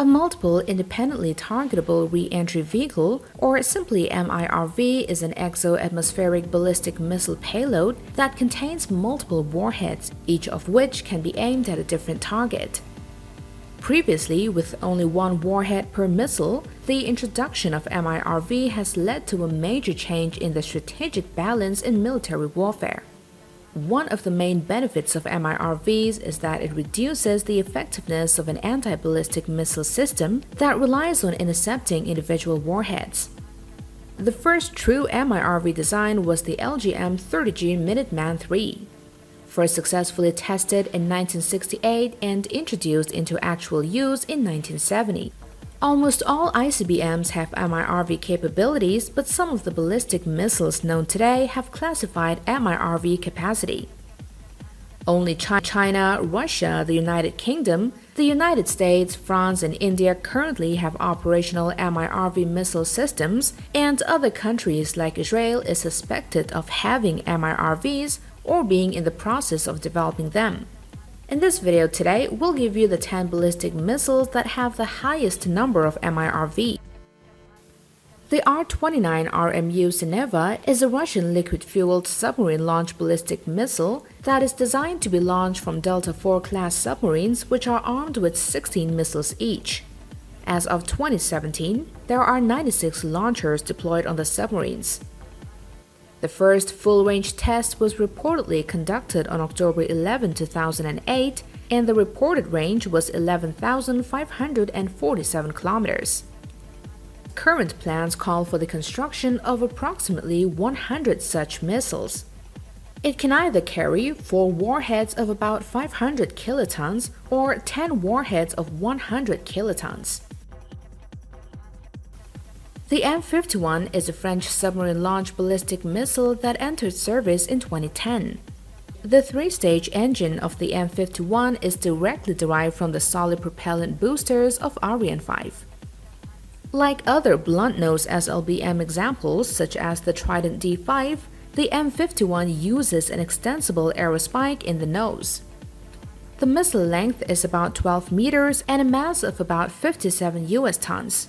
A multiple independently targetable re-entry vehicle, or simply MIRV, is an exo-atmospheric ballistic missile payload that contains multiple warheads, each of which can be aimed at a different target. Previously, with only one warhead per missile, the introduction of MIRV has led to a major change in the strategic balance in military warfare. One of the main benefits of MIRVs is that it reduces the effectiveness of an anti ballistic missile system that relies on intercepting individual warheads. The first true MIRV design was the LGM 30G Minuteman III. First successfully tested in 1968 and introduced into actual use in 1970. Almost all ICBMs have MIRV capabilities, but some of the ballistic missiles known today have classified MIRV capacity. Only China, Russia, the United Kingdom, the United States, France, and India currently have operational MIRV missile systems, and other countries like Israel is suspected of having MIRVs or being in the process of developing them. In this video today, we'll give you the 10 ballistic missiles that have the highest number of MIRV. The R-29 RMU Sineva is a Russian liquid-fueled submarine-launched ballistic missile that is designed to be launched from Delta IV class submarines which are armed with 16 missiles each. As of 2017, there are 96 launchers deployed on the submarines. The first full range test was reportedly conducted on October 11, 2008, and the reported range was 11,547 kilometers. Current plans call for the construction of approximately 100 such missiles. It can either carry 4 warheads of about 500 kilotons or 10 warheads of 100 kilotons. The M51 is a French submarine-launched ballistic missile that entered service in 2010. The three-stage engine of the M51 is directly derived from the solid propellant boosters of Ariane 5. Like other blunt-nose SLBM examples such as the Trident D5, the M51 uses an extensible aerospike in the nose. The missile length is about 12 meters and a mass of about 57 US tons.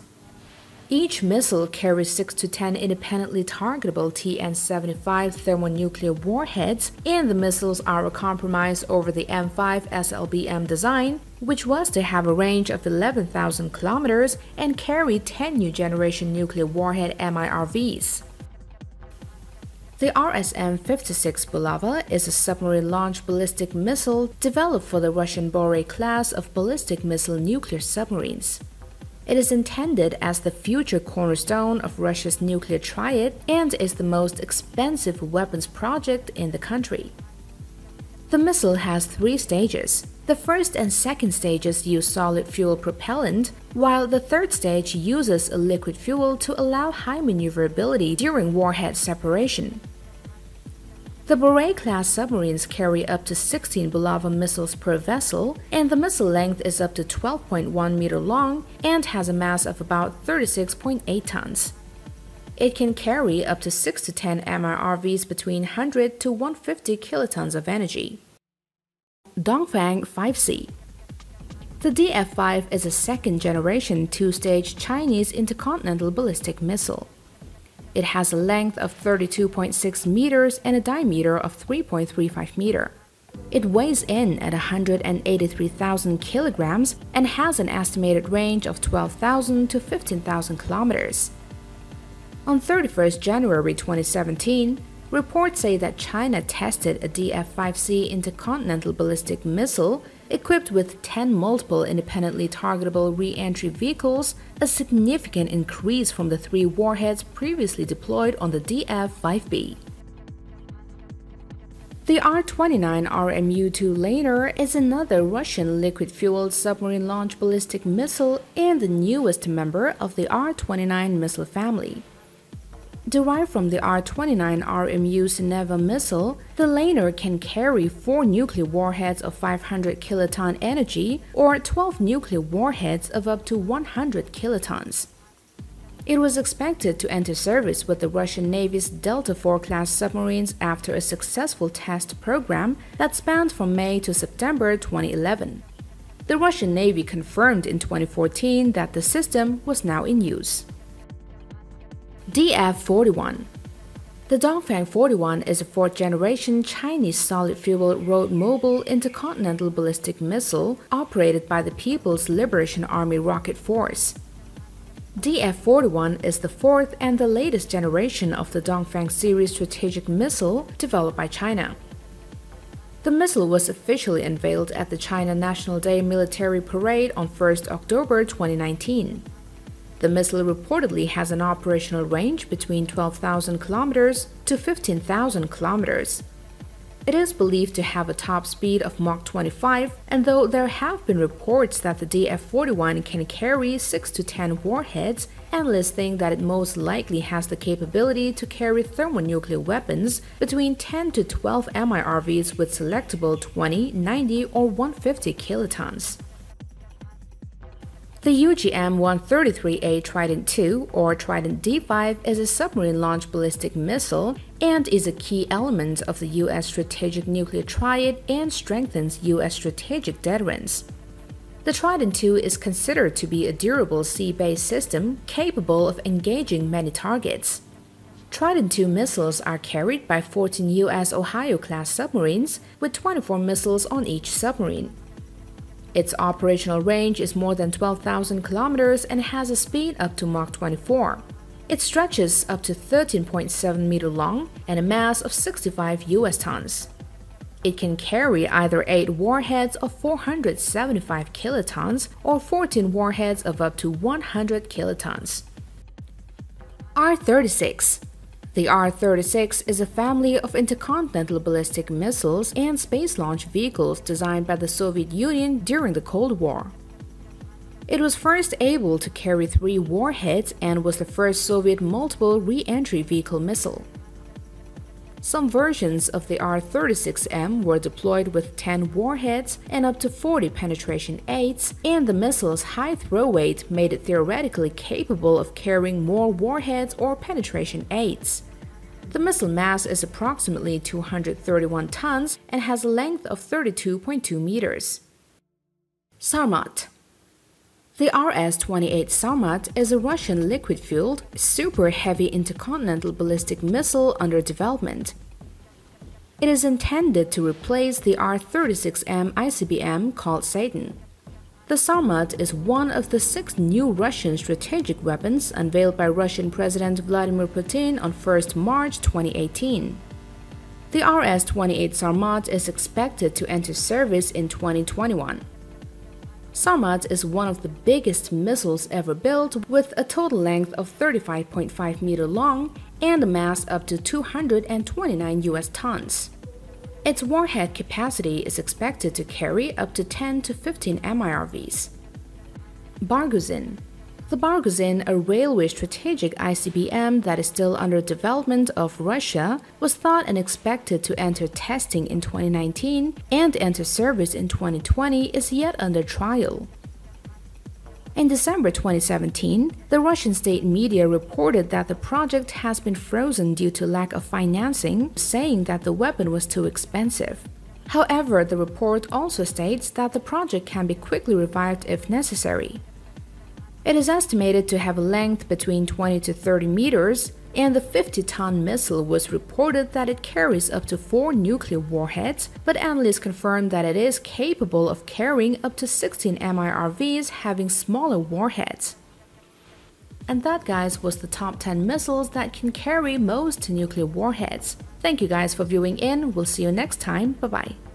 Each missile carries 6 to 10 independently targetable TN-75 thermonuclear warheads, and the missiles are a compromise over the M5 SLBM design, which was to have a range of 11,000 kilometers and carry 10 new generation nuclear warhead MIRVs. The RSM-56 Bulava is a submarine-launched ballistic missile developed for the Russian Borei class of ballistic missile nuclear submarines. It is intended as the future cornerstone of Russia's nuclear triad and is the most expensive weapons project in the country. The missile has three stages. The first and second stages use solid fuel propellant, while the third stage uses a liquid fuel to allow high maneuverability during warhead separation. The Borei-class submarines carry up to 16 Bulava missiles per vessel, and the missile length is up to 12.1 meter long and has a mass of about 36.8 tons. It can carry up to 6 to 10 MIRVs between 100 to 150 kilotons of energy. Dongfang 5C The DF-5 is a second-generation two-stage Chinese intercontinental ballistic missile. It has a length of 32.6 meters and a diameter of 3.35 meter. It weighs in at 183,000 kilograms and has an estimated range of 12,000 to 15,000 kilometers. On 31 January 2017, reports say that China tested a DF-5C intercontinental ballistic missile equipped with 10 multiple independently targetable re-entry vehicles, a significant increase from the three warheads previously deployed on the DF-5B. The R-29 RMU-2 Layner is another Russian liquid-fueled submarine-launched ballistic missile and the newest member of the R-29 missile family. Derived from the R-29 RMU Sineva missile, the layner can carry 4 nuclear warheads of 500 kiloton energy or 12 nuclear warheads of up to 100 kilotons. It was expected to enter service with the Russian Navy's Delta IV class submarines after a successful test program that spanned from May to September 2011. The Russian Navy confirmed in 2014 that the system was now in use. DF-41 The Dongfang 41 is a fourth-generation Chinese solid-fuel road-mobile intercontinental ballistic missile operated by the People's Liberation Army Rocket Force. DF-41 is the fourth and the latest generation of the Dongfang series strategic missile developed by China. The missile was officially unveiled at the China National Day military parade on 1 October 2019. The missile reportedly has an operational range between 12,000 kilometers to 15,000 kilometers. It is believed to have a top speed of Mach 25, and though there have been reports that the DF-41 can carry 6 to 10 warheads, analysts think that it most likely has the capability to carry thermonuclear weapons between 10 to 12 MIRVs with selectable 20, 90, or 150 kilotons. The UGM-133A Trident II, or Trident D5, is a submarine-launched ballistic missile and is a key element of the U.S. strategic nuclear triad and strengthens U.S. strategic deterrence. The Trident II is considered to be a durable sea-based system capable of engaging many targets. Trident II missiles are carried by 14 U.S. Ohio-class submarines, with 24 missiles on each submarine. Its operational range is more than 12,000 kilometers and has a speed up to Mach 24. It stretches up to 13.7 meter long and a mass of 65 US tons. It can carry either 8 warheads of 475 kilotons or 14 warheads of up to 100 kilotons. R-36 the R-36 is a family of intercontinental ballistic missiles and space launch vehicles designed by the Soviet Union during the Cold War. It was first able to carry three warheads and was the first Soviet multiple re-entry vehicle missile. Some versions of the R-36M were deployed with 10 warheads and up to 40 penetration aids, and the missile's high throw weight made it theoretically capable of carrying more warheads or penetration aids. The missile mass is approximately 231 tons and has a length of 32.2 meters. Sarmat The RS-28 Sarmat is a Russian liquid-fueled, super-heavy intercontinental ballistic missile under development. It is intended to replace the R-36M ICBM called Satan. The Sarmat is one of the six new Russian strategic weapons unveiled by Russian President Vladimir Putin on 1 March 2018. The RS-28 Sarmat is expected to enter service in 2021. Sarmat is one of the biggest missiles ever built with a total length of 35.5 meter long and a mass up to 229 US tons. Its warhead capacity is expected to carry up to 10 to 15 MIRVs. Barguzin The Barguzin, a railway strategic ICBM that is still under development of Russia, was thought and expected to enter testing in 2019 and enter service in 2020 is yet under trial. In December 2017, the Russian state media reported that the project has been frozen due to lack of financing, saying that the weapon was too expensive. However, the report also states that the project can be quickly revived if necessary. It is estimated to have a length between 20 to 30 meters and the 50 ton missile was reported that it carries up to four nuclear warheads, but analysts confirmed that it is capable of carrying up to 16 MIRVs having smaller warheads. And that, guys, was the top 10 missiles that can carry most nuclear warheads. Thank you guys for viewing in. We'll see you next time. Bye bye.